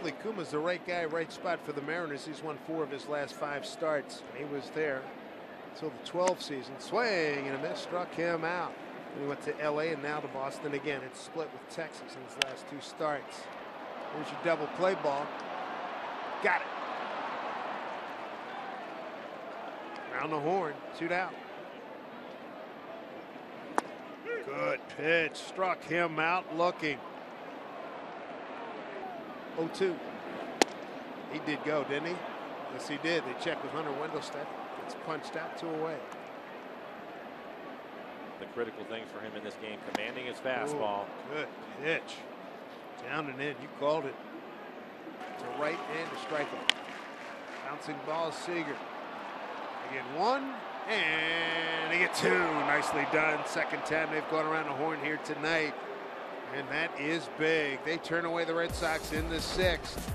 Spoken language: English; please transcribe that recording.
Hopefully, Kuma's the right guy, right spot for the Mariners. He's won four of his last five starts. He was there until the 12th season. Swing and a miss struck him out. And He went to LA and now to Boston again. It's split with Texas in his last two starts. Here's your double play ball. Got it. Round the horn, shoot out. Good pitch, struck him out looking. 0-2. He did go, didn't he? Yes, he did. They checked with Hunter Wendelstedt. It's punched out two away. The critical things for him in this game, commanding his fastball. Ooh, good pitch. Down and in. You called it. To right and to strike him. Bouncing ball, Seager. They get one, and they get two. Nicely done. Second time they've gone around the horn here tonight. And that is big. They turn away the Red Sox in the sixth.